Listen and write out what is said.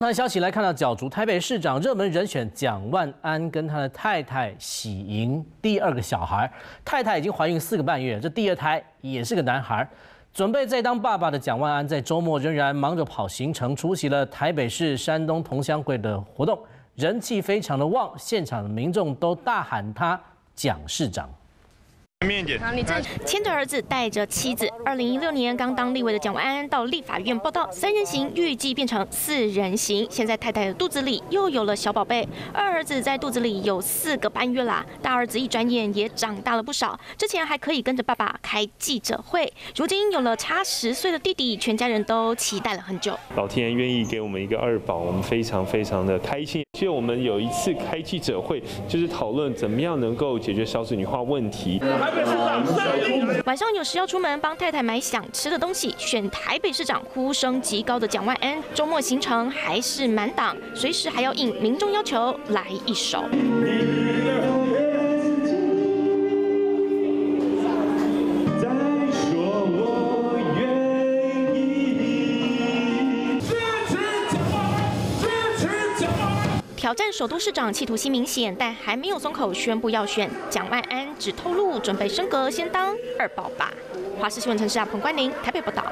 那消息来看到角逐台北市长热门人选蒋万安跟他的太太喜迎第二个小孩，太太已经怀孕四个半月，这第二胎也是个男孩。准备再当爸爸的蒋万安在周末仍然忙着跑行程，出席了台北市山东同乡会的活动，人气非常的旺，现场的民众都大喊他蒋市长。面点。牵着儿子，带着妻子，二零一六年刚当立委的蒋万安到立法院报道，三人行预计变成四人行。现在太太的肚子里又有了小宝贝，二儿子在肚子里有四个半月啦，大儿子一转眼也长大了不少，之前还可以跟着爸爸开记者会，如今有了差十岁的弟弟，全家人都期待了很久。老天爷愿意给我们一个二宝，我们非常非常的开心。其实我们有一次开记者会，就是讨论怎么样能够解决少子女化问题。晚上有时要出门帮太太买想吃的东西，选台北市长呼声极高的蒋万安，周末行程还是满档，随时还要应民众要求来一首。挑战首都市长企图心明显，但还没有松口宣布要选蒋万安，只透露准备升格，先当二宝吧。华视新闻城市啊彭冠霖台北报道。